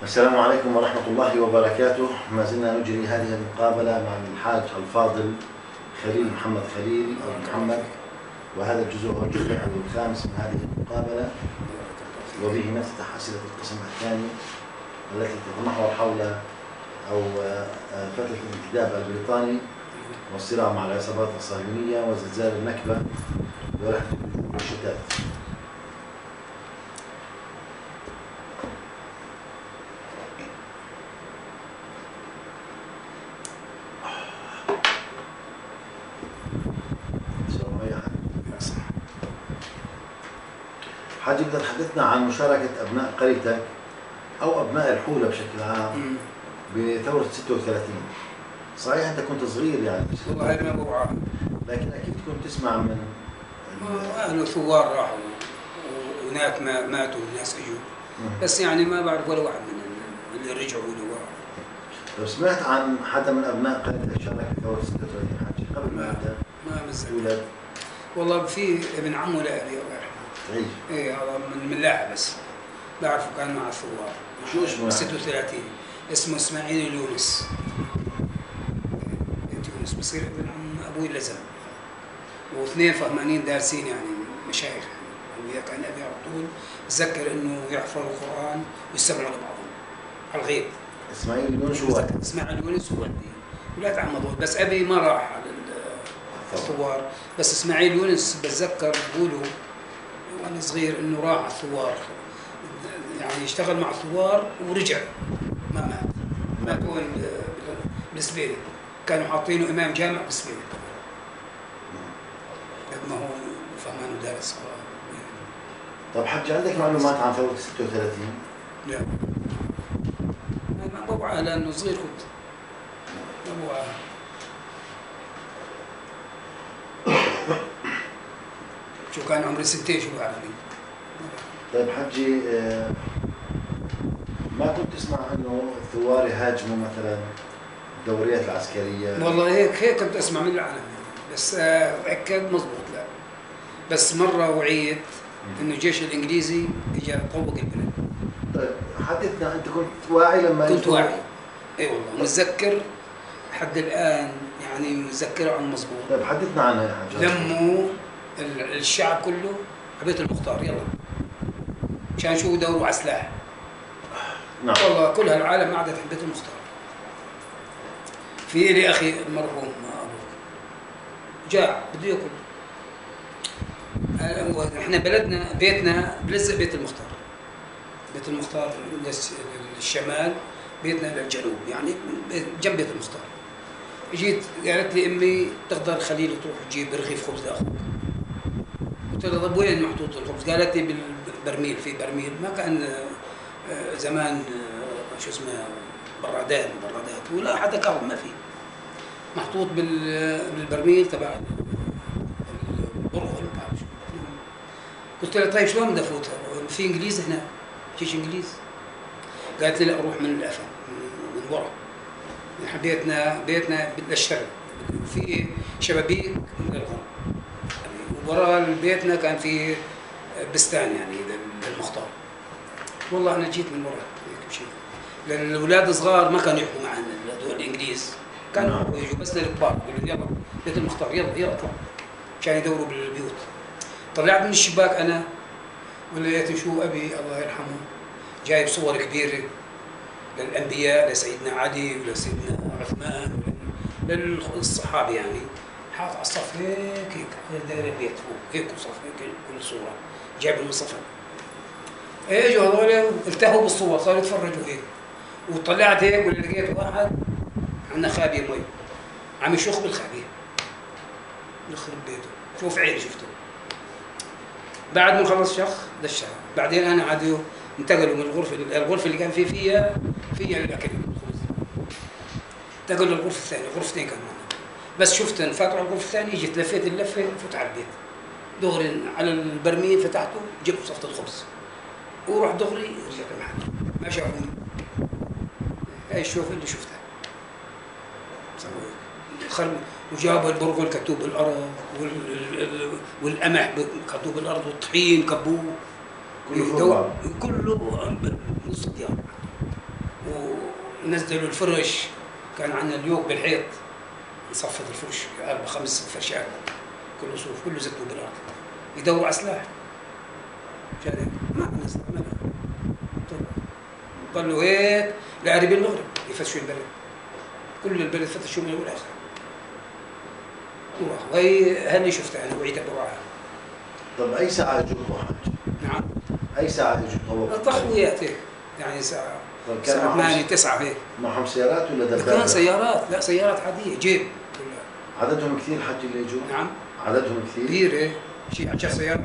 السلام عليكم ورحمة الله وبركاته. ما زلنا نجري هذه المقابلة مع الحاج الفاضل خليل محمد خليل أو محمد. وهذا الجزء هو الجزء الخامس من هذه المقابلة. وبه نفتح أسئلة القسم الثاني التي تتمحور حول أو آه، فترة الانتداب البريطاني والصراع مع العصابات الصهيونية وزلزال النكبة. ورحلة الشتات. تحدثنا عن مشاركة أبناء قريتك أو أبناء الحولة بشكل عام بثورة 36 صحيح أنت كنت صغير يعني والله أنا بوعى. لكن أكيد كنت تسمع من أهل الثوار راحوا وهناك ما ماتوا وناس اجوا بس يعني ما بعرف ولا واحد من اللي رجعوا ولا واحد لو سمعت عن حدا من أبناء قريتك شارك في ثورة 36 حاجة؟ قبل ما ما- أنت ما متذكر تولد والله في ابن عمه لأبي تعيش إيه هذا من من لاعب بس. بعرفه كان مع الثوار شو اسمه يعني؟ 36 اسمه إسماعيل اليونس بنت يونس بصير ابن عم أبوي لزم واثنين فهمانين دارسين يعني مشايخ وياه كان أبي على طول بتذكر إنه يحفظوا القرآن ويستمعوا لبعضهم على الغيب. إسماعيل يونس شو وقت إسماعيل اليونس هو ولاد عم هذول بس أبي ما راح على ال- الثوار بس إسماعيل يونس بتذكر بقولوا وأنا صغير إنه راح على الثوار. يعني اشتغل مع الثوار ورجع. ما مات. هو ال- بالسبيلي كانوا حاطينه إمام جامع بالسبيلي قد ما هو فهمان ودارس. قرآن. طب حج عندك معلومات عن ثورة 36 لا. ما بوعى لأنه صغير كنت. ما بوعى. شو كان عمري سنتين شو بعرفني طيب حجي آه، ما كنت تسمع انه الثوار يهاجموا مثلا الدوريات العسكرية؟ والله هيك هيك كنت أسمع من العالم بس آه، اتاكد مزبوط لا. بس مرة وعيت إنه الجيش الإنجليزي اجى طوق البلد. طيب حدثنا أنت كنت واعي لما كنت واعي. إي والله متذكر لحد الآن يعني متذكره عن مزبوط. طيب حدثنا عنها يا حاج لموا الشعب كله بيت المختار يلا. مشان شو يدوروا على سلاح نعم. والله كل هالعالم قعدت على بيت المختار. في لي أخي المرحوم أبوك جاع بده يأكل. آه، إحنا بلدنا بيتنا بلزق بيت المختار. بيت المختار للشمال بيتنا للجنوب يعني جنب بيت المختار. جيت قالت لي أمي تقدر خليل تروح تجيب رغيف خبز لأخوك. قلت لها طب وين محطوط الخبز؟ قالت لي بالبرميل في برميل ما كان آه، زمان آه، شو اسمه برادات برادات ولا حتى كهرب ما في. محطوط بال- بالبرميل تبع البرغل. قلت لها طيب شلون بدي افوت في إنجليز هنا جيش إنجليز؟ قالت لي لا أروح من الأفا من- ورا. نحن بيتنا بيتنا اشتغل في شبابيك ورا بيتنا كان في بستان يعني للمختار والله أنا جيت من ورا هيك مشيت لأن الأولاد الصغار ما كانوا يحكوا معنا هذول الإنجليز. كانوا نعم. يجوا بس للكبار يقولوا يلا بيت المختار يلا يلا اطلع عشان يدوروا بالبيوت. طلعت من الشباك أنا ولقيت شو أبي الله يرحمه جايب صور كبيرة للأنبياء لسيدنا علي ولسيدنا عثمان للصحابة يعني. حاط على الصف هيك هيك داير البيت فوق هيك صف هيك كل صورة. جايب المصطفى اجوا هذول التهوا بالصور صاروا يتفرجوا هيك. وطلعت هيك ولقيت واحد عندنا خابية مي. عم يشخ بالخابية. يخرب بيته شوف عيني شفته. بعد ما خلص شخ دشها. بعدين أنا عادوا انتقلوا من الغرفة الغرفة اللي كان في فيها فيها الاكل انتقلوا للغرفة الثانية غرفتين معنا بس شفت على الغرفه الثانية جيت لفيت اللفة فوت على البيت. دغري على البرميل فتحته جبت صفة الخبز وروح دغري رجعت المحل. ما شافوني هاي الشوف اللي شفتها خرب وجابوا البرغل كتوب بالارض وال- والقمح كتوب بالارض والطحين كبوه. كله. كله نص ديار نزلوا الفرش. كان عندنا اليوك بالحيط. نصفط الفرش أربع خمس ست فرشات كله صوف كله زتوا بالارض يدوروا على سلاح شارع ما سلاح ما. طلعوا. ضلوا هيك لقريب المغرب يفتشوا البلد كل البلد فتشوا من الأول لاخر وهي هني شفتها أنا وعيت بروعها طب أي ساعة يجوكوا حج؟ نعم أي ساعة يجوكوا؟ تخويات هيك يعني ساعه طب كان معهم 8 9 هيك معهم سيارات ولا كان دبابات؟ سيارات لا سيارات عادية جيب. عددهم كثير حج اللي يجوا؟ نعم عددهم كثير؟ كبير إيه شيء 10 سيارات.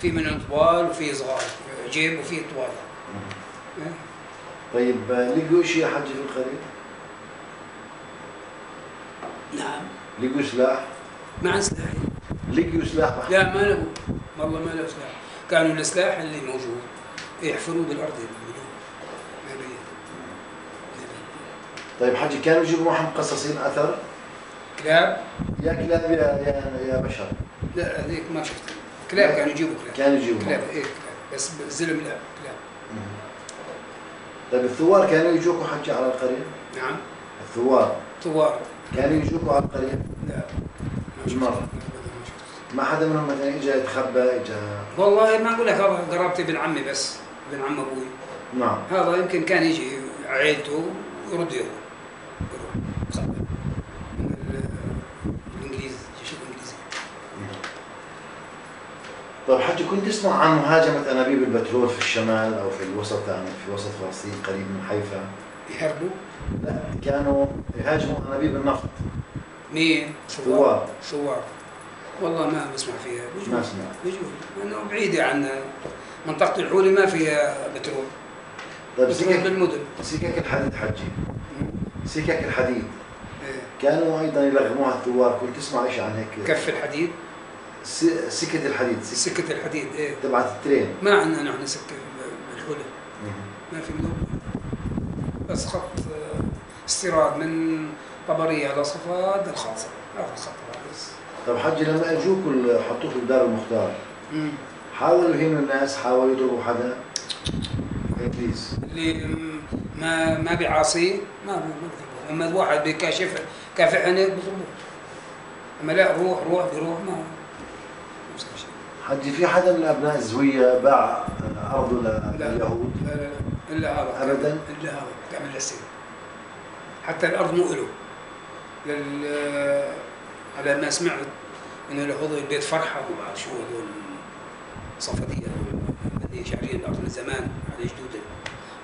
في منهم طوال وفي صغار جيب وفي طوال إيه. طيب لقوا شيء حج في القريه؟ نعم لقوا سلاح؟ ما عن سلاح لقوا سلاح بحق. لا ما له والله ما له سلاح كانوا السلاح اللي موجود يحفروا بالأرض. طيب حجي كانوا يجيبوا معهم قصاصين أثر كلاب يا كلاب يا يا, يا بشر. لا هذيك ما شفتها كلاب كانوا يجيبوا كلاب. كانوا يجيبوا. كلاب. إيه كلاب. بس زلم لا كلاب. طيب الثوار كانوا يجوكوا حجي على القريه؟ نعم. الثوار. ثوار. كانوا يجوكوا على القريه؟ لا. ما. شفتها. أبداً ما حدا منهم مثلا اجى يتخبى اجى والله ما أقول لك هذا قرابتي ابن عمي بس ابن عم أبوي. نعم. هذا يمكن كان يجي عيلته ويرد يروح يروح خبر من ال- الانجليز الجيش الانجليزي طيب حجي كنت تسمع عن مهاجمة أنابيب البترول في الشمال أو في الوسط يعني في وسط فلسطين قريب من حيفا؟ يهربوا. لا كانوا يهاجموا أنابيب النفط. مين؟ ثوار ثوار والله ما بسمع فيها. بيجوا ما سمعت. بيجوا لأنه بعيدة عن منطقة الحولي ما فيها بترول. طيب سكك بالمدن. سكك الحديد حجي. سكك الحديد. إيه. كانوا أيضا يلغموها الثوار. كنت تسمع إيش عن هيك؟ كف الحديد. سكة الحديد سكة. الحديد إيه. تبعت الترين. ما عندنا نحن سكة بالحولي ما في مدن بس خط آه، استيراد من طبرية على صفاد الخاصة. هذا الخط بس طيب حجي لما اجوكوا ال- حطوكوا بدار المختار مم. حاولوا يهينوا الناس حاولوا يضربوا حدا؟ ابليس اللي ما ما بيعاصي ما ما بيضربوه. أما الواحد بيكاشف كافح عينيك بيضربوه. أما لا روح روح بيروح ما حجي في حدا من أبناء الزوية باع ارضه لليهود؟ لا لا لا. إلا هذا. أبداً؟ إلا هذا. كامل السن حتى الأرض مو له. لل على ما سمعت انه اليهود بيت فرحة وبعد شو هذول صفدية بدي شعرين الأرض من زمان على جدوده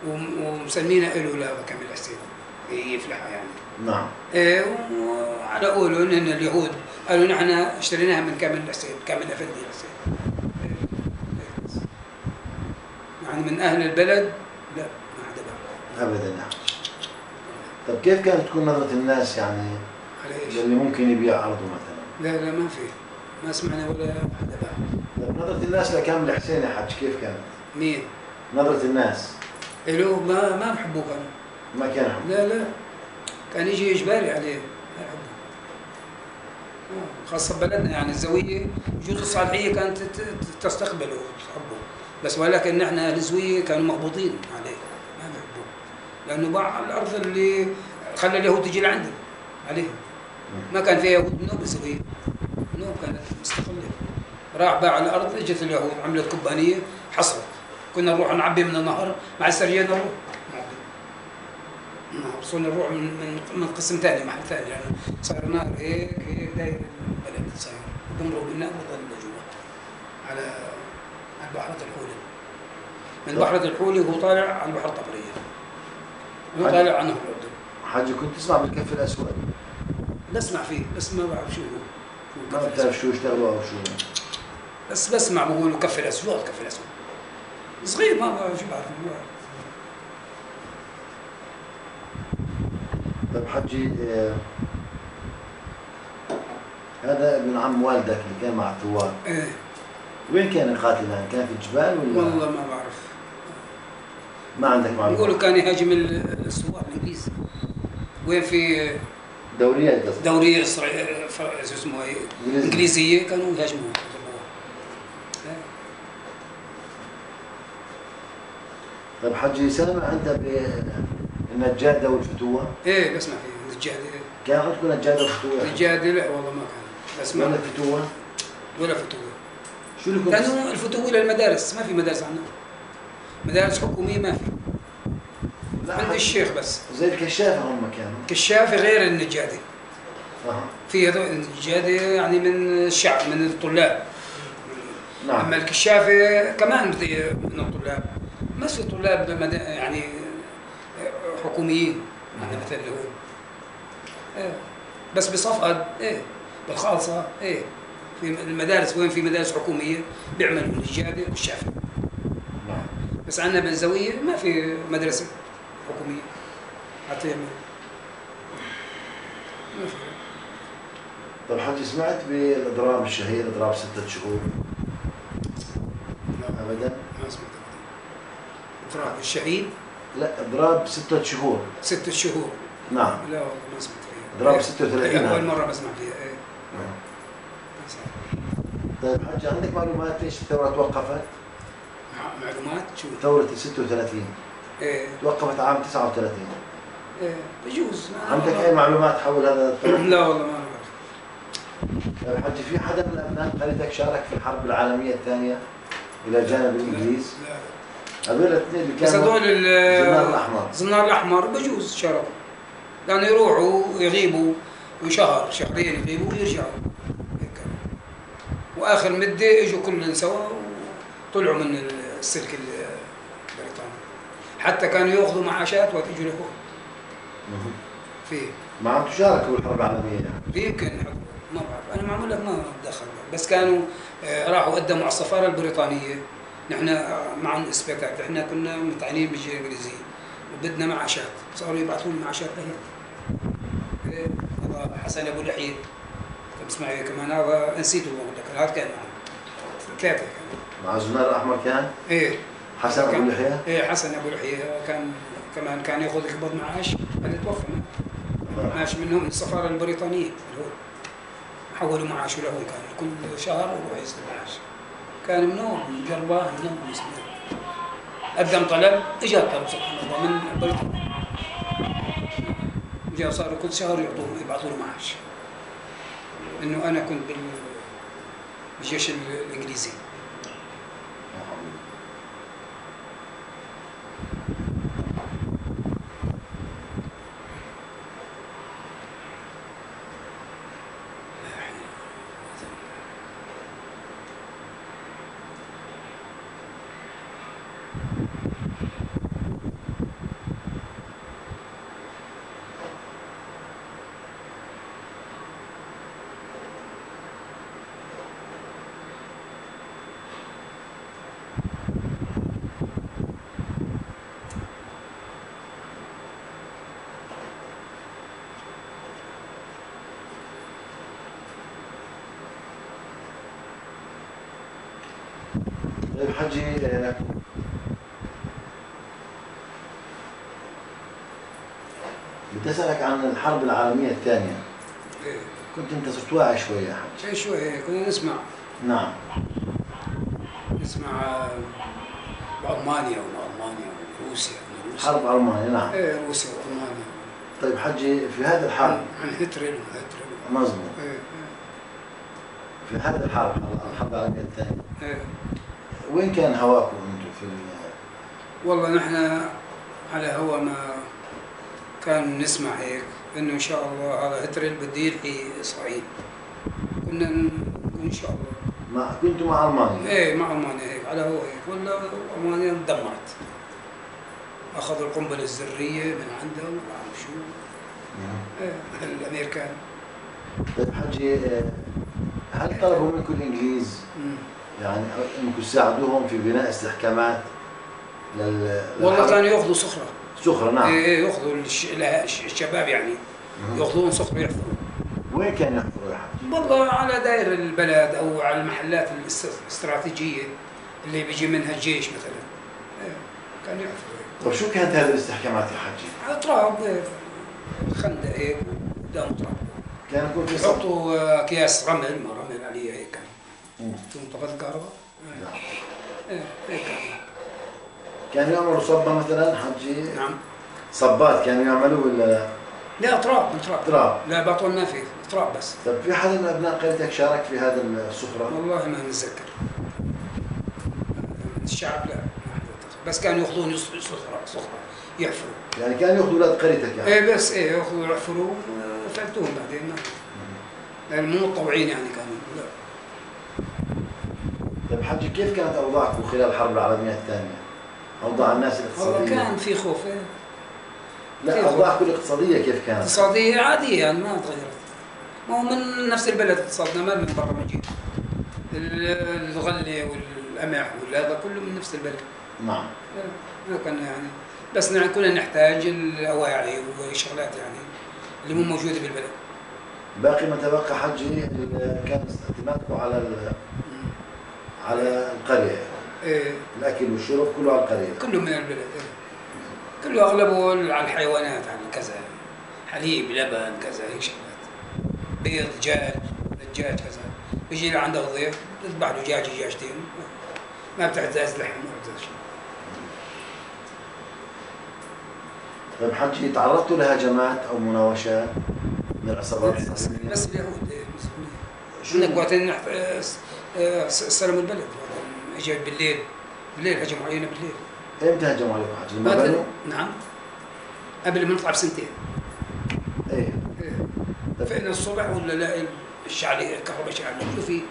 وم- ومسمينها له لا كامل السن يفلحها يعني. نعم. إيه وعلى قولوا ان اليهود قالوا نحن اشتريناها من كامل الحسين كامل أفندي بس. يعني من أهل البلد؟ لا ما ابدا حجي طيب كيف كانت تكون نظره الناس يعني على إيش؟ اللي ممكن يبيع أرضه مثلا؟ لا لا ما في. ما سمعنا ولا حدا بقى. طيب نظرة الناس لكامل حسين يا حج كيف كانت؟ مين؟ نظرة الناس. له ما ما بحبوه كانوا ما كان يحب لا لا. كان يجي إجباري عليه. ما خاصة بلدنا يعني الزوية جزء الصالحية كانت تستقبله وتحبه بس ولكن نحن الزوية كانوا مقبوضين عليه. ما بيحبوه. لأنه باع الأرض اللي خلى اليهود تجي لعندهم عليهم. ما كان فيها يهود منوب الزوية. منوب كانت مستقلة راح باع الأرض إجت اليهود عملت كوبانية حصرت كنا نروح نعبي من النهر مع السريان نروح. صرنا نروح من من من قسم ثاني محل ثاني يعني صار نار هيك هيك داير البلد صاير. من هناك بضل جوا على على بحيرة الحولي من بحيرة الحولي وهو طالع على البحر الطبرية هو طالع عنه الأردن. حجي كنت تسمع بالكف الأسود؟ بسمع فيه بس ما بعرف شو هو. ما الأسود. بتعرف شو يشتغلوا أو شو؟ بس بسمع بقولوا كف الأسود كف الأسود. صغير ما بعرف شو بعرف ما بعرف. طيب حجي آه، هذا ابن عم والدك اللي كان مع الثوار إيه وين كان القاتل الآن؟ كان في الجبال ولا والله ما بعرف ما عندك معلومات؟ بيقولوا كان يهاجم ال- الثوار الانجليز وين في دوريات قصدي دورية اسرائيل شو اسمه إيه؟ إنجليزية كانوا يهاجموها. طيب حجي سامع أنت ب النجاده والفتوه إيه بسمع فيه نجادة إيه. كان عندكم نجاده وفتوه نجادة لا والله ما كان. بسمع ولا فتوة؟ ولا فتوة. شو اللي كنت لأنه الفتوة للمدارس ما في مدارس عندنا. مدارس حكومية ما في. عند الشيخ بس. زي الكشافة هم كانوا. كشافة غير النجادة. أها. في هذول النجادة يعني من الشعب من الطلاب. نعم. أما الكشافة كمان من الطلاب. بس في طلاب يعني حكوميين. يعني مثل اللي هو إيه. بس بصفقد إيه. بالخالصه إيه. في المدارس وين في مدارس حكومية بيعملوا النجاده والشافه نعم. بس عندنا بالزاويه ما في مدرسة حكومية. حتى يعملوا. ما في. طيب حجي سمعت بالإضراب الشهير إضراب ستة شهور؟ لا. ابدا؟ ما سمعت. إضراب الشهيد؟ لا إضراب ستة شهور. ست شهور. نعم. لا والله ما سمعت فيها. إيه. 36 إيه،. أول مرة بسمع فيها. إيه. نعم. طيب حجي عندك معلومات؟ ليش الثورة توقفت؟ مع- معلومات؟ شو؟ ثورة ال 36 إيه. توقفت عام 39 إيه بجوز. عندك أي معلومات حول هذا الثورة؟ لا والله ما أعرف. طيب حجي في حدا من ابناء قريتك شارك في الحرب العالمية الثانية إلى جانب الإنجليز؟ لا. هذول الاثنين اللي بس كانوا هذول ال- الزنار الأحمر. الزنار الأحمر بجوز شاركوا لأنه يروحوا يغيبوا شهر شهرين يغيبوا ويرجعوا. هيك. وآخر مدة إجوا كلهم سوا وطلعوا من السلك البريطاني. حتى كانوا يأخذوا معاشات وقت يجوا لهون. فيه ما عم تشاركوا بالحرب العالمية يعني؟ يمكن ما بعرف. أنا معمول لك ما دخل بس كانوا آه، راحوا قدموا على السفاره البريطانية. نحن مع الاسبيتات إحنا كنا متعينين بالجيش الانجليزي وبدنا معاشات صاروا يبعثوا لنا معاشات إيه، هذا حسن أبو لحية طب اسمعي كمان هذا نسيته هذا كان معنا ثلاثة مع الزنار الأحمر كان؟ إيه. حسن أبو لحية؟ إيه حسن أبو لحية كان كمان كان يأخذ يقبض معاش هذا توفى. معاش منهم من السفارة البريطانية حولوا معاشه لهون كان كل شهر يروح يستلم معاش كان منهم جربان منهم مسلمين قدم طلب اجى طلب سبحان الله من بريطانيا جاء صاروا كل شهر يعطوه يبعثوا له معاش. إنه أنا كنت بال بالجيش الإنجليزي. طيب حجي آه، بدي أسألك عن الحرب العالمية الثانية. إيه. كنت أنت صرت واعي شوي يا حج شيء شوي كنا نسمع. نعم. نسمع آه، بألمانيا وما ألمانيا وروسيا حرب ألمانيا نعم. إيه روسيا وألمانيا. طيب حجي في هذه الحرب. عن هتلر وهتلر مظبوط. إيه. في هذه الحرب الحرب العالمية الثانية. إيه. وين كان هواكم أنتم في ال- والله نحن على هوا ما كان نسمع هيك إنه إن شاء الله هذا هتلر بده يلحي إسرائيل. كنا إن شاء الله. مع كنتوا مع ألمانيا؟ إيه مع ألمانيا هيك على هو هيك. ولا ألمانيا دمرت أخذوا القنبلة الذرية من عندها وما بعرف شو. مم. إيه الامريكان طيب حجي آه، هل طلبوا منكم الإنجليز؟ مم. يعني انكم تساعدوهم في بناء استحكامات لل والله؟ كانوا يأخذوا صخرة. سخرة نعم. إيه إيه يأخذوا الش- الش- الشباب يعني. يأخذون صخرة يحفروا وين كان يحفروا يا؟ والله على داير البلد أو على المحلات الاست- الاستراتيجية اللي بيجي منها الجيش مثلا. إيه كان يحفروا. طيب شو كانت هذه الاستحكامات يا حجي؟ تراب إيه، خندق هيك قدام تراب. كان يكون في يحطوا آه، أكياس رمل هيك طفت الكهرباء نعم. إيه هيك كان. كان يعملوا صبة مثلا حجي؟ نعم. صبات كانوا يعملوا ولا؟ لا؟ لا تراب من تراب. تراب. لا بطل ما في تراب بس. طيب في حدا من أبناء قريتك شارك في هذا السفرة؟ والله ما نتذكر الشعب لا بس كانوا يأخذون يص- صخره صخره يحفروا. يعني كانوا يأخذوا أولاد قريتك يعني؟ إيه بس إيه يأخذوا يحفروا فلتوهم بعدين. ما يعني مو متطوعين يعني كانوا لا. طيب حجي كيف كانت أوضاعكم خلال الحرب العالمية الثانية؟ أوضاع الناس والله الاقتصاديه كان في خوف إيه. لا. أوضاعكم الاقتصادية كيف كانت؟ اقتصادية عادية يعني ما تغيرت ما هو من نفس البلد اقتصادنا ما من برا نجيب ال- الغلة والقمح والهذا كله من نفس البلد نعم ما كان يعني بس نحن كنا نحتاج الأواعي والشغلات يعني اللي مو موجودة بالبلد باقي ما تبقى حجي كان اعتمادكم على على القرية. إيه. الاكل والشرب كله على القرية. كله من البلد إيه. كله أغلبه على الحيوانات على كذا. حليب لبن كذا هيك شغلات. بيض دجاج دجاج كذا. بيجي لعنده ضيف بذبح له دجاج دجاجتين ما بتحتاج لحم ما بتحتاج شيء. طيب حجي تعرضتوا لهجمات أو مناوشات من العصابات الصهيونية؟ بس اليهود إيه، شو وقتين نحت- آه، س- آه، س- استلموا البلد. اجى بالليل. بالليل هجموا علينا بالليل. إمتى هجموا عليكم حجي؟ لما ما بنوا؟ نعم. قبل ما نطلع بسنتين. إيه. إيه. فإن الصبح ولا لا الشعلي الكهرباء شعلي شو في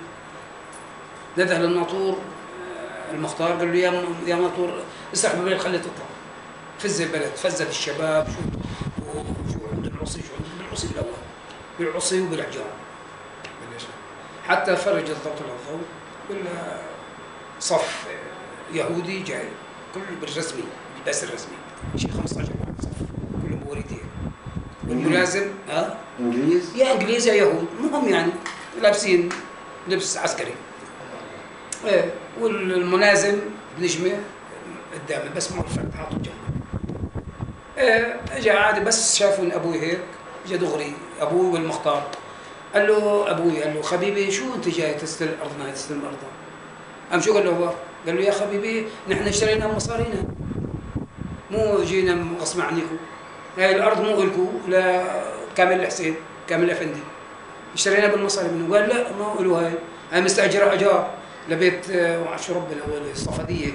نده للناطور آه، المختار. قال له يا يا ناطور اسحب بالبلد خليه تطلع. فز البلد فزت الشباب. شو وشو عند العصي؟ شو عند بالعصي بالاول بالعصي وبالحجار بلش. حتى فرج الضغط الضوء ولا صف يهودي جاي كله بالرسمي اللباس الرسمي شيء 15 واحد صف كلهم بوريتين والملازم ها؟ إنجليز؟ يا إنجليز يا يهود المهم يعني لابسين لبس عسكري. إيه والمنازل بنجمه قدامي بس ما الفرد حاطه جنبه. إيه اجى عادي بس شافوا أبوي هيك اجى دغري أبوي والمختار. قال له أبوي قال له حبيبي شو أنت جاي تستلم ارضنا تستلم ارضنا قام شو قال له هو؟ قال له يا حبيبي نحن اشترينا مصارينا. مو جينا غصب عنكم هاي الأرض مو الكم لا كامل الحسين كامل الافندي اشترينا بالمصاري منه. قال لا ما له هاي. هاي مستاجره أجار. لبيت آه، وعش ربنا ولا الصفدية.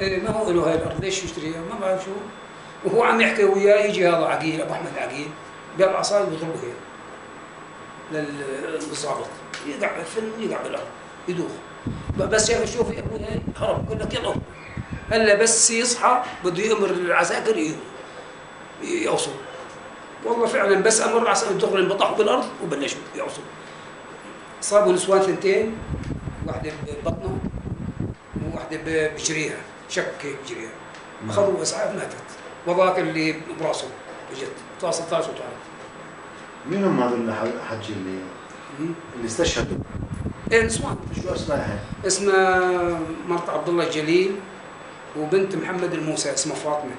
إيه ما هو له هاي الأرض؟ ليش يشتريها؟ ما بعرف شو. وهو عم يحكي وياه يجي هذا عقيل أبو أحمد عقيل بيضع عصاي ويضربه هيك. للضابط يقع بالفن يقع بالارض يدوخ. بس شاف شوفي أبوي هاي هرب يقول لك يلا. هلا بس يصحى بده يأمر العساكر ي- يوصل والله فعلا بس أمر العساكر دغري انبطحوا بالأرض وبلشوا يوصلوا صابوا نسوان ثنتين واحدة ببطنه وواحدة بجريها شك هيك بجريها اخذوا أسعاف ماتت. وذاك اللي براسه اجت. طاسه طاسه وطارت مين هم هذول الح- حجي اللي اللي استشهدوا؟ إيه نسوان شو اسمائهم؟ اسمها مرت عبد الله الجليل وبنت محمد الموسى اسمها فاطمة.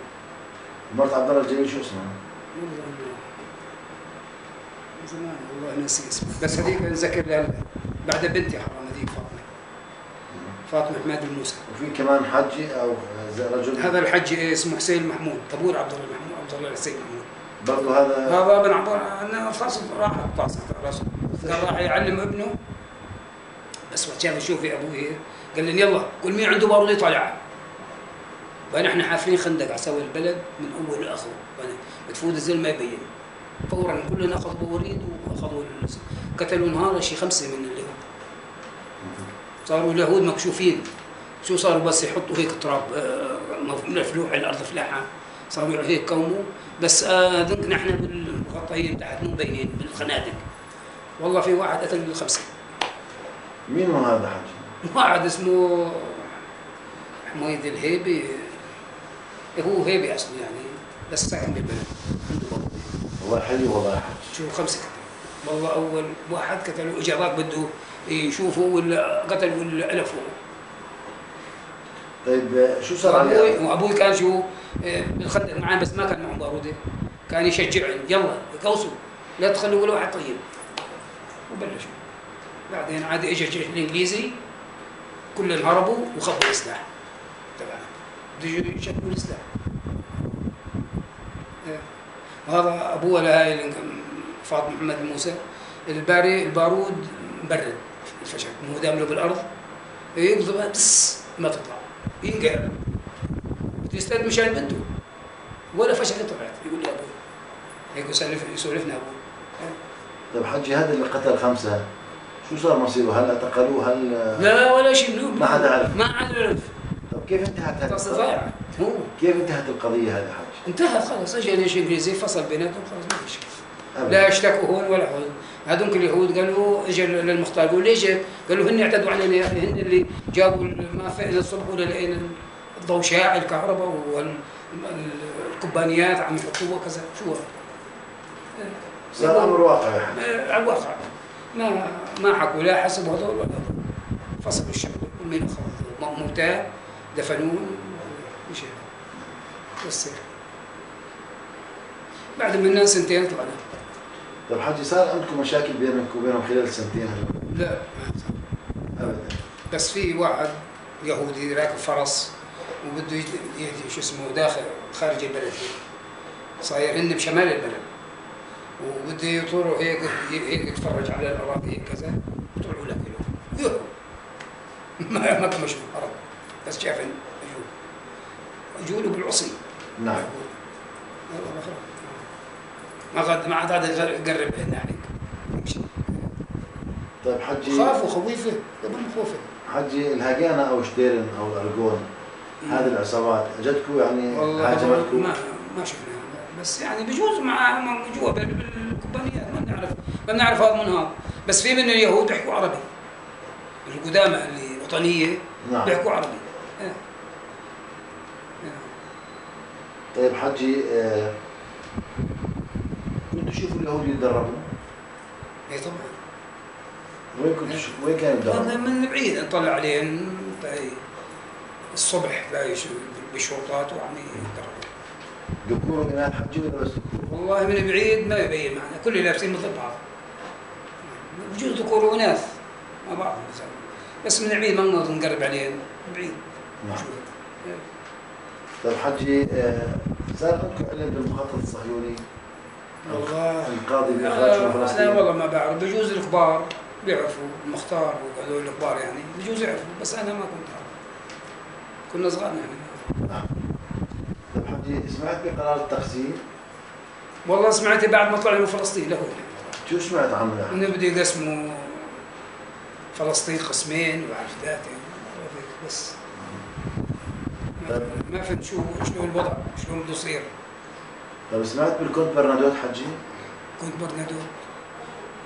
مرت عبد الله الجليل شو اسمها؟ والله زمان والله ناسي اسمها. بس هذيك نذكر لها بعد بنتي حرام هذيك فاطمة. فاطمة حماد الموسى. وفي كمان حجي أو زي رجل؟ هذا الحج اسمه حسين محمود ابوه عبد الله محمود عبد الله الحسين محمود. برضه هذا هذا بن عبد الله خلاص راح راسه كان راح يعلم ابنه. بس وقت شاف يشوف أبوه. هيك قال لهم يلا كل مين عنده بارود يطلع. بقى نحن حافرين خندق سوى البلد من أول لأخره. بقى بتفوت الزلمه ما يبين. فورا كلنا أخذوا بوريد وأخذوا قتلوا نهار شي خمسة من اليهود. صاروا اليهود مكشوفين. شو صاروا بس يحطوا هيك تراب آه، مفلوح على الأرض فلاحة. صاروا هيك كوموا بس آه، ذنك نحن بالمغطيين تحت مو مبينين بالخنادق. والله في واحد قتل الخمسة. مين هو هذا حجي؟ واحد اسمه حميد الهيبي. هو هيبي اصله يعني بس ساكن بالبلد عنده بابا. الله يحيي والله يا حج شو خمسة قتل. والله أول واحد قتله اجى ذاك بده يشوفه ولا قتل ولا ألفه. طيب شو صار عليه؟ وأبوي كان شو؟ آه، بالخندق معاه بس ما كان معه باروده كان يشجعني. يلا قوسوا لا تخلوا ولا واحد طيب. وبلشوا بعدين عاد اجى الجيش الانجليزي كلهم هربوا وخبوا السلاح تبعهم بده يشكلوا السلاح إيه. وهذا ابوه لهاي فاطمه محمد موسى. الباري البارود مبرد. الفشل. مو دام له بالارض يقضبها بس ما تطلع. ينقع تستند مشان بده ولا فشل طلعت يقول لي أبوي. هيك يسولف يسولفنا أبوي. طيب حجي هذا اللي قتل خمسة شو صار مصيره؟ هل اعتقلوه؟ هل لا ولا شيء ما حدا عرف. ما حدا عرف. طب كيف انتهت هذه هو. كيف انتهت القضية هذه حج؟ انتهت خلص اجى الجيش الانجليزي فصل بيناتهم خلص ما في شيء. لا اشتكوا هون ولا هون. هذونك اليهود قالوا اجى للمختار. قالوا ليش؟ قالوا هن اعتدوا علينا يا أخي هن اللي جابوا ما فعل الصبح ولا لقينا الضوء شاع الكهرباء والكوبانيات عم يحطوها كذا شو هذا؟ صار أمر واقع على الواقع. ما ما حكوا لا حسبوا هذول ولا هذول. فصلوا الشغل من موتاه دفنوه مشي بس. بعد منا سنتين طلعنا طيب حجي صار عندكم مشاكل بينك وبينهم خلال السنتين هذول؟ لا ما صار. ابدا. بس في واحد يهودي راكب فرس. وبده شو اسمه داخل خارج البلد. صاير هن بشمال البلد. وبده يطلعوا هيك هيك يتفرج على الأراضي هيك كذا يطلعوا لك له ما ما كان مشهور ارض بس شاف اجوا اجوا له بالعصي. نعم. ما قد ما عاد هنا عليك. طيب حجي خافوا خويفة. قبل خوفه حجي الهاجانا أو شتيرن أو الارجون هذه العصابات. اجتكم يعني هاجمتكم ما ما شفنا. بس يعني بجوز مع مع جوا بال- بالكومبانيات ما بنعرف ما بنعرف هذا من هذا بس في من اليهود بيحكوا عربي. القدامى اللي وطنية نعم. بيحكوا عربي. إيه. إيه. طيب حجي آه، كنتوا تشوفوا اليهود يتدربوا؟ إيه طبعا. وين كنتوا وين كانوا يتدربوا؟ من بعيد نطلع عليهم. تلاقي الصبح بشرطات وعم يتدربوا ذكور وإناث حجي ولا بس ذكور؟ والله من بعيد ما يبين معنا كل لابسين مثل بعض. بجوز ذكور واناث مع بعض بس من بعيد ما نقدر نقرب عليهم بعيد. نعم. طيب حجي آه، صار عندكم علم بالمخطط الصهيوني؟ والله. القاضي بإخراج من أنا والله ما بعرف. بجوز الكبار بيعرفوا. المختار وهذول الكبار يعني. بجوز يعرفوا. بس أنا ما كنت كنا صغار يعني. نعم. طيب حجي سمعت بقرار التقسيم؟ والله سمعت بعد ما طلعوا من فلسطين له. شو سمعت عنه؟ انه بده يقسموا فلسطين قسمين وعارف ذاتي بس. ما- ما فهمت شو شلون الوضع؟ شلون بده يصير طيب سمعت بالكونت برنادوت حجي؟ كنت برنادوت.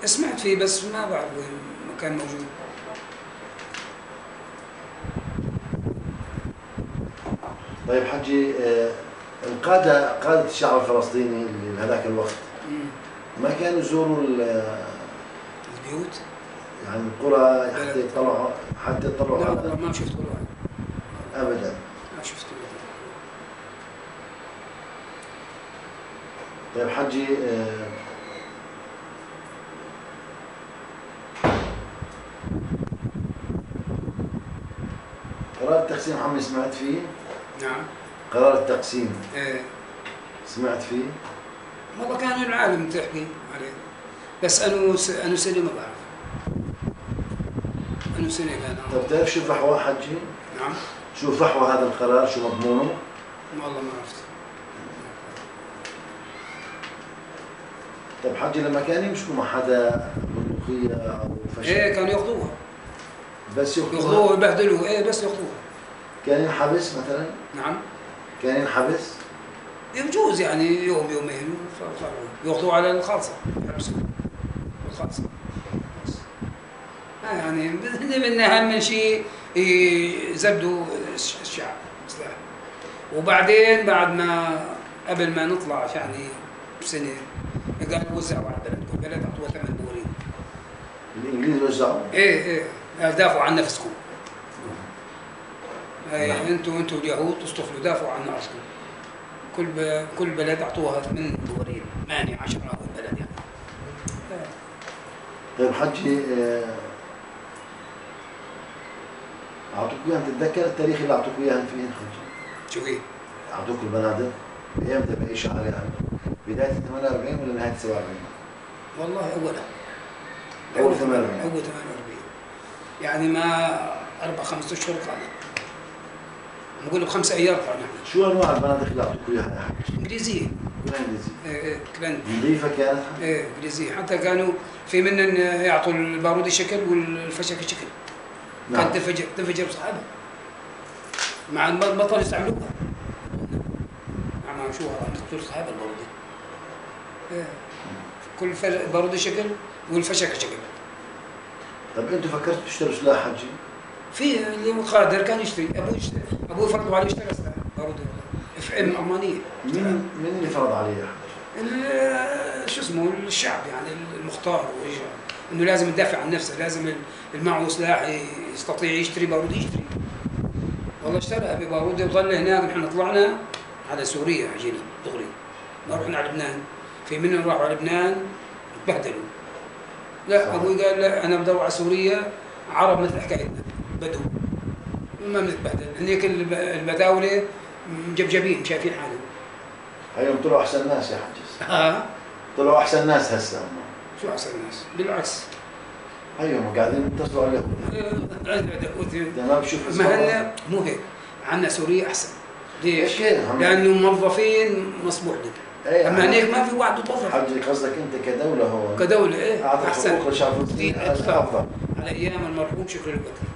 سمعت فيه بس ما بعرف وين ما كان موجود. طيب حجي آه، القادة قادة الشعب الفلسطيني اللي بهذاك الوقت. ما كانوا يزوروا ال- البيوت يعني القرى حتى يطلعوا حتى يطلعوا لا والله ما شفت ولا واحد ابدا ما شفت. طيب حجي آه، قرار التقسيم عمي سمعت فيه؟ نعم. قرار التقسيم. إيه. سمعت فيه؟ والله كان العالم تحكي عليه. بس أنو س... أنو سنه ما بعرف. أنو سنه كان. طيب تعرف شو فحوى حجي؟ نعم. شو فحوى هذا القرار؟ شو مضمونه؟ والله ما عرفت. طيب حجي لما كان يمسكوا مع حدا بندقية أو فشل. إيه كانوا ياخذوها بس ياخذوها ياخذوها ويبهدلوها إيه بس ياخذوها كان ينحبس مثلا؟ نعم. كان ينحبس؟ يجوز يعني يوم يومين ياخذوه على الخالصه يحبسوا الخالصه بس ما يعني من أهم شيء يزبدوا الش- الشعب سلاح وبعدين بعد ما قبل ما نطلع يعني بسنة قالوا وزعوا على البلد كل بلد اعطوها ثمان دورين الإنجليز وزعوا؟ إيه إيه. قال دافعوا عن نفسكم. نعم. أنتوا أنتوا اليهود تصطفلوا دافعوا عن نفسكم كل ب... كل بلد أعطوها من دورين مانع عشرة أول بلد يعني. طيب حجي آه، أعطوك إياها تتذكر التاريخ اللي أعطوك إياها فين حجي؟ شو هي؟ أعطوك البنادق بإمتى بأي شهر يعني؟ بداية 48 ولا نهاية 47 والله أولها أول 48 أول 48 يعني ما أربع خمس أشهر طلعنا نقول بخمس أيام طلعنا شو أنواع البنادق اللي يا حاج؟ إنجليزية. كلها إنجليزي إيه إيه كلان نظيفة كانت؟ إيه إنجليزية. حتى كانوا في منن يعطوا البارودي شكل والفشك شكل. نعم. كانت تنفجر تنفجر بصحابها مع البطل يستعملوها نعم شو هذا؟ نقتل صحابة البارودي. إيه كل بارودي شكل والفشك شكل. طب أنتوا فكرتوا تشتروا سلاح حجي؟ في اللي قادر كان يشتري أبوه يشتري. ابوه فرضوا عليه اشترى سلاح بارودي اف ام المانيه مين مين اللي فرض عليه؟ شو اسمه؟ الشعب يعني المختار. إنه لازم يدافع عن نفسه لازم معه سلاح يستطيع يشتري بارود يشتري. والله اشترى أبي بارود وظل هناك. نحن طلعنا على سوريا جينا دغري. ما رحنا على لبنان. في منهم راحوا على لبنان تبهدلوا لا. أبوي قال لا أنا بدور على سوريا. عرب مثل حكايتنا بدو. ما بنتبهدل هنيك الب- البداوله مجبجبين شايفين حالهم. هيهم طلعوا أحسن ناس يا حج ها طلعوا أحسن ناس هسه هم. شو أحسن الناس بالعكس. هيهم قاعدين يتصلوا عليهم. ما بشوف حزب ما. هلا مو هيك. عندنا سوريا أحسن. ليش؟ لأنه موظفين مصبوح لهم إيه، أما هناك ما في واحد متوظف حجي قصدك أنت كدولة هون؟ كدولة إيه أعطى أحسن. حقوق للشعب الفلسطيني أكثر. أفضل. على أيام المرحوم شكري البكري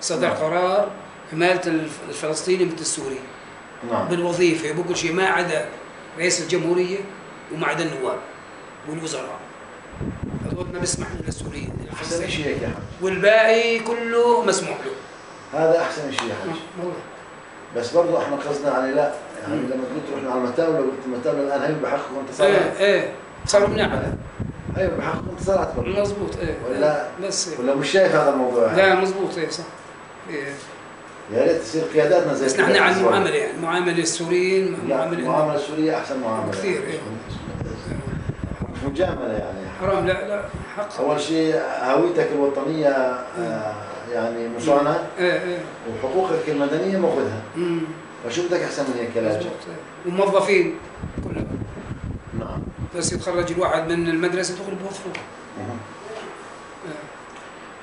صدر. قرار حماية الف- الفلسطيني مثل السوري نعم. بالوظيفة بكل شيء ما عدا رئيس الجمهورية وما عدا النواب والوزراء. هذول ما بيسمح للسوريين أحسن الفلسطينيين. شيء هيك يا حج والباقي كله مسموح له. هذا أحسن شيء يا حج والله بس برضه إحنا قصدنا على لا يعني. لما قلت رحنا على المتاولة قلت المتاولة الآن هي بحققوا انتصارات؟ إيه إيه. صاروا مناح هي بحققوا انتصارات برضه مزبوط إيه ولا- إيه. بس إيه. ولا مش شايف هذا الموضوع؟ لا مزبوط إيه صح. إيه. يا ريت تصير قياداتنا زي بس نحن على. المعامله يعني معاملة السوريين معامله المعاملة السورية أحسن معاملة كثير، إيه. مش مجاملة يعني حرام لا لا حق أول شيء هويتك الوطنية آه، يعني مصانة إيه إيه وحقوقك المدنية ماخذها. فشو بدك أحسن من هيك؟ مزبوط إيه. وموظفين كلهم نعم بس يتخرج الواحد من المدرسة مهم. إيه.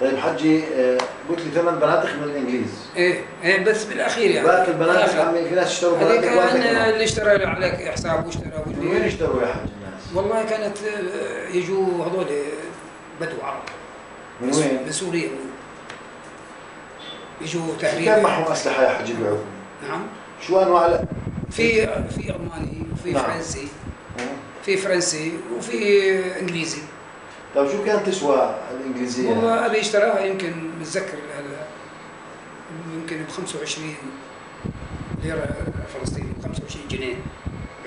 طيب حجي آه، قلت لي ثمان بنادق من الإنجليز إيه إيه بس بالأخير يعني باقي بالآخر. عمي في ناس اشتروا واحدة كان. اللي اشترى على حساب واشترى من وين اشتروا يا حج الناس؟ والله كانت آه، يجوا هذول بدو عرب من وين؟ من سوريا يجوا كان تهريب معهم أسلحة يا حج يبيعوكم نعم شو أنواع ال- في في ألماني وفي نعم. فرنسي. في فرنسي وفي إنجليزي طيب شو كانت تسوى الإنجليزية؟ والله أبي اشتراها يمكن متذكر هلا يمكن ب 25 ليرة فلسطيني 25 جنيه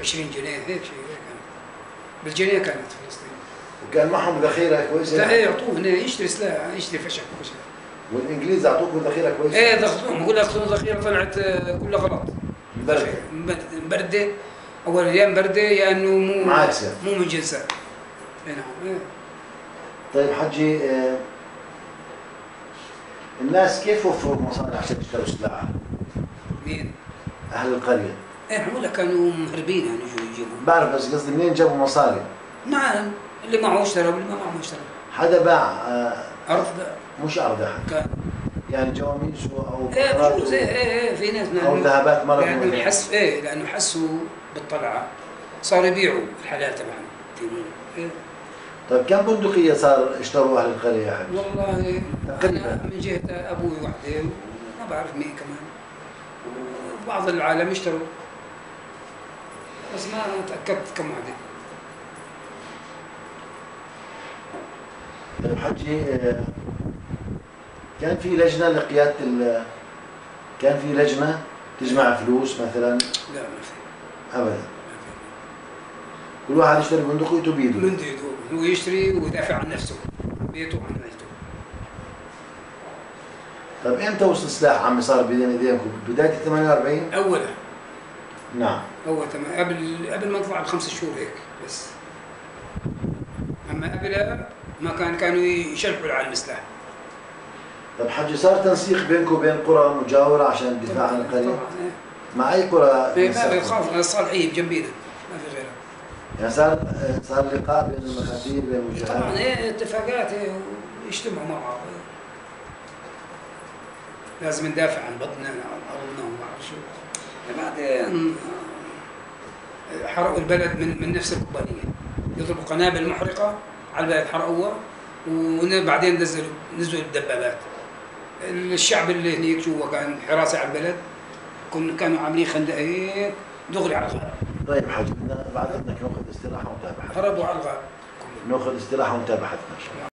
20 جنيه هيك شيء بالجنيه كانت فلسطين وكان معهم ذخيرة كويسة؟ لا إيه يعطوه هنا يشتري سلاح يشتري فشل كل شيء والإنجليز أعطوكم ذخيرة كويسة؟ إيه ضغطوهم بقول لك ذخيرة طلعت آه، كلها غلط. مبردة. مبرد- مبردة. أول يا مبردة يا إنه مو معاكسة. مو من جنسها. اي نعم إيه. طيب حجي آه، الناس كيف وفروا مصانع عشان يشتروا سلاح؟ مين؟ أهل القرية إيه لك كانوا مهربين يعني يجوا يجيبوا بعرف بس قصدي منين جابوا مصاري؟ نعم اللي معه اشترى واللي ما معه اشترى حدا باع آه، ارض مش أرض أحد كان يعني جواميس أو إيه بجوز إيه إيه إيه في ناس أو ذهبات مرض لأنه موجودة. حس إيه لأنه حسوا بالطلعة صاروا يبيعوا الحلال تبعهم إيه. طيب كم بندقية صار اشتروا أهل القرية يا؟ والله تقريباً. من جهة أبوي وحده ما بعرف مين كمان. وبعض العالم اشتروا. بس ما تأكدت كم واحدة. طيب حجي آه، كان في لجنة لقيادة ال كان في لجنة تجمع فلوس مثلا؟ لا ما في. أبدا. كل واحد يشتري بندقيته بيده. من ديده هو يشتري ويدافع عن نفسه بيته وعن عيلته. طيب إمتى وصل السلاح عمي صار بين ايديكم؟ بداية ال 48 اولا نعم. أول تمام قبل قبل ما اطلع بخمس شهور هيك بس. أما قبلها ما كان كانوا يشرحوا العالم السلاح. طيب حجي صار تنسيق بينكم وبين قرى مجاورة عشان الدفاع عن القرية طبعا إيه. مع أي قرى إيه، تنسقوا؟ بيخاف الصالحية بجنبينا. يعني صار صار لقاء بين المخاتير بين طبعا الوجهاء إيه اتفاقات إيه ويجتمعوا مع بعض. إيه. لازم ندافع عن بطننا عن أرضنا وما أعرف شو. بعدين حرقوا البلد من من نفس القبانيه يضربوا قنابل محرقة على البلد حرقوها وبعدين نزلوا نزلوا الدبابات. الشعب اللي هنيك جوا كان حراسة على البلد كانوا عاملين خندق هيك دغري على الغاب طيب حاج بدنا بعد إذنك نأخذ استراحة ونتابع هربوا على الغاب نأخذ استراحة ونتابع حدثنا إن شاء الله.